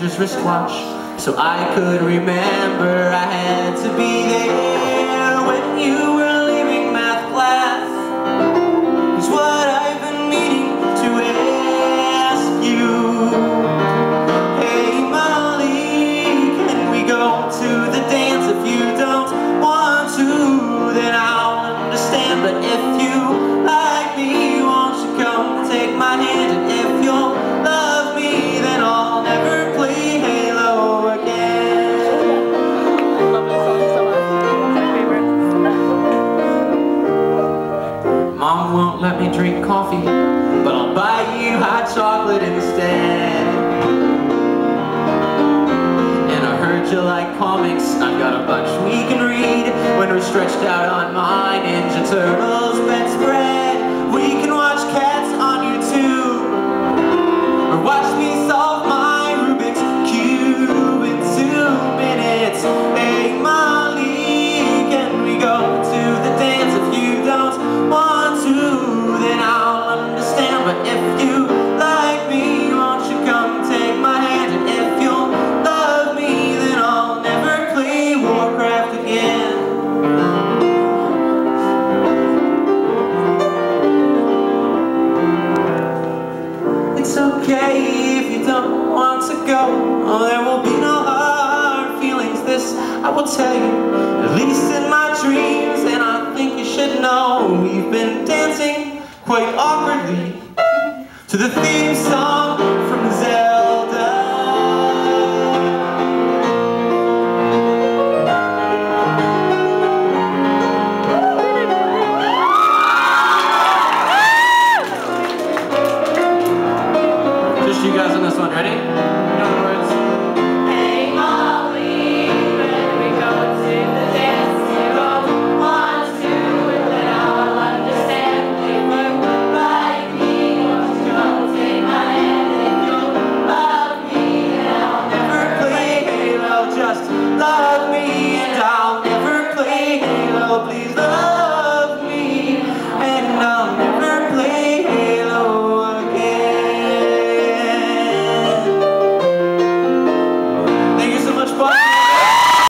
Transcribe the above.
dangerous wristwatch So I could remember I had to be there When you were leaving math class. Is what I've been meaning to ask you. Hey Molly, can we go to Mom won't let me drink coffee, but I'll buy you hot chocolate instead. And I heard you like comics, I've got a bunch we can read when we're stretched out on my Ninja Turtles bedspread. Okay if you don't want to go. Oh, there will be no hard feelings. This I will tell you, at least in my dreams. And I think you should know we've been dancing quite awkwardly to the theme song